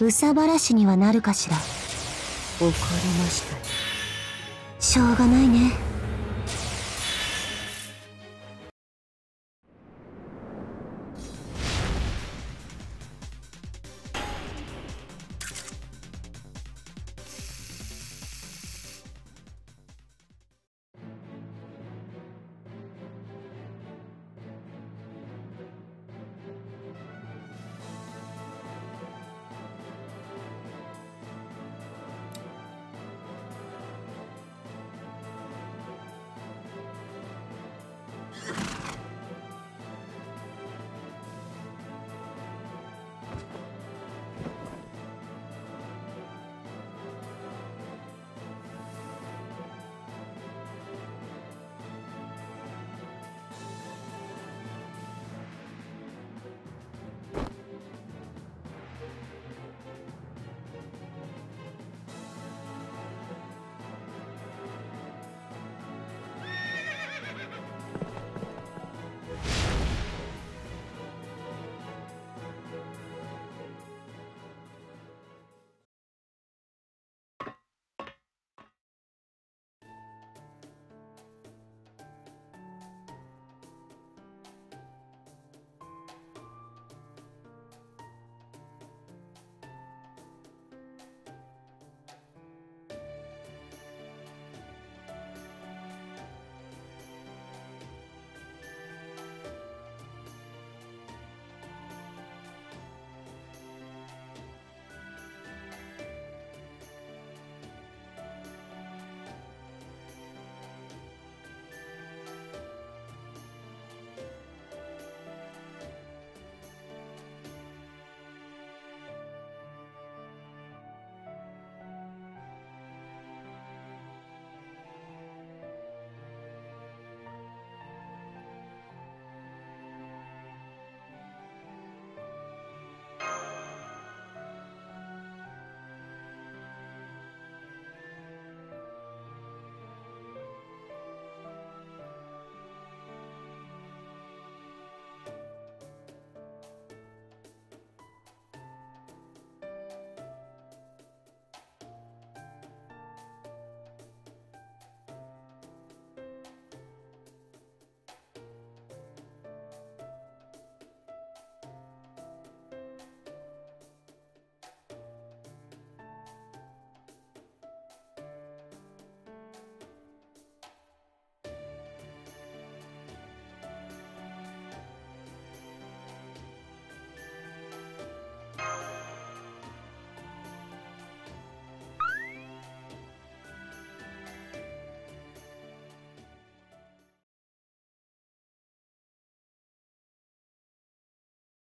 憂さ晴らしにはなるかしら。怒りましたしょうがないね。